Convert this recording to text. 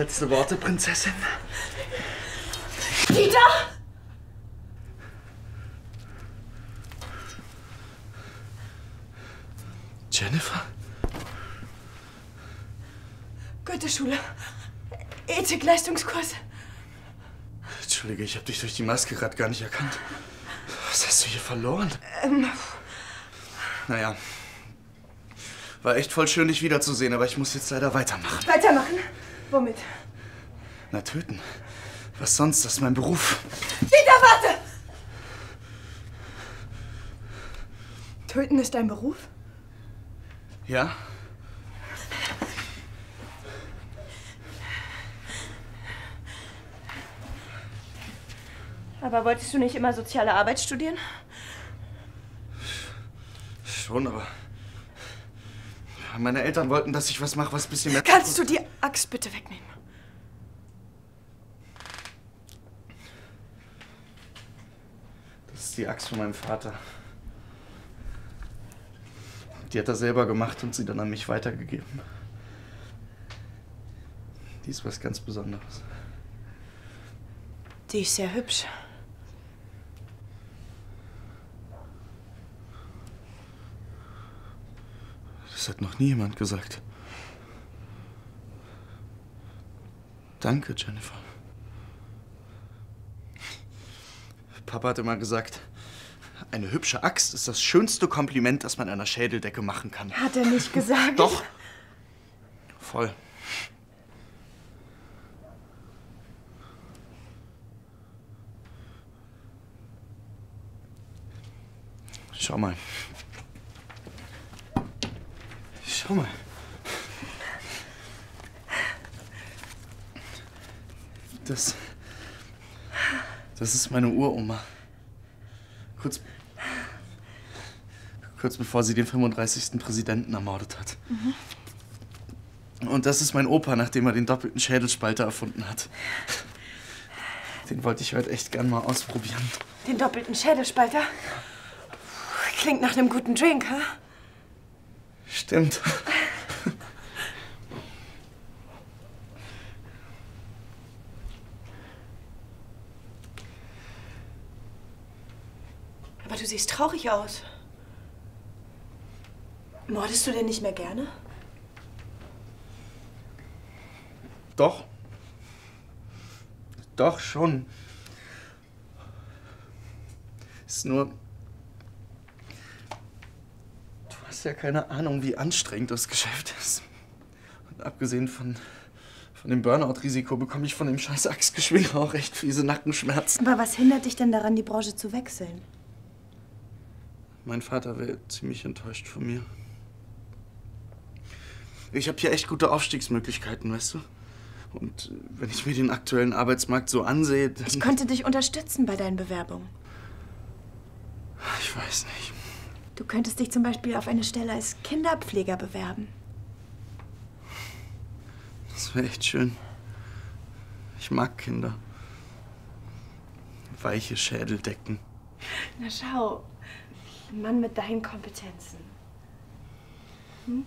Letzte Worte, Prinzessin. Dieter! Jennifer? Goethe-Schule. Ethik-Leistungskurs. Entschuldige, ich habe dich durch die Maske gerade gar nicht erkannt. Was hast du hier verloren? Ähm, Naja. War echt voll schön, dich wiederzusehen, aber ich muss jetzt leider weitermachen. weitermachen? Womit? Na, töten. Was sonst? Das ist mein Beruf. Dieter, warte! Töten ist dein Beruf? Ja? Aber wolltest du nicht immer soziale Arbeit studieren? Schon, aber. Meine Eltern wollten, dass ich was mache, was ein bisschen mehr. Kannst du die Axt bitte wegnehmen? Das ist die Axt von meinem Vater. Die hat er selber gemacht und sie dann an mich weitergegeben. Die ist was ganz Besonderes. Die ist sehr hübsch. Das hat noch nie jemand gesagt. Danke, Jennifer. Papa hat immer gesagt, eine hübsche Axt ist das schönste Kompliment, das man einer Schädeldecke machen kann. Hat er nicht gesagt? Doch. Voll. Schau mal. Schau mal. Das. Das ist meine Uroma. Kurz. Kurz bevor sie den 35. Präsidenten ermordet hat. Und das ist mein Opa, nachdem er den doppelten Schädelspalter erfunden hat. Den wollte ich heute echt gern mal ausprobieren. Den doppelten Schädelspalter? Klingt nach einem guten Drink, hä? Stimmt. Aber du siehst traurig aus. Mordest du denn nicht mehr gerne? Doch. Doch schon. Ist nur. Du hast ja keine Ahnung, wie anstrengend das Geschäft ist. Und abgesehen von, von dem Burnout-Risiko bekomme ich von dem scheiß Axtgeschwinge auch recht fiese Nackenschmerzen. Aber was hindert dich denn daran, die Branche zu wechseln? Mein Vater wäre ziemlich enttäuscht von mir. Ich habe hier echt gute Aufstiegsmöglichkeiten, weißt du? Und wenn ich mir den aktuellen Arbeitsmarkt so ansehe, dann... Ich konnte dich unterstützen bei deinen Bewerbungen. Ich weiß nicht. Du könntest dich zum Beispiel auf eine Stelle als Kinderpfleger bewerben. Das wäre echt schön. Ich mag Kinder. Weiche Schädeldecken. Na schau, ein Mann mit deinen Kompetenzen. Hm?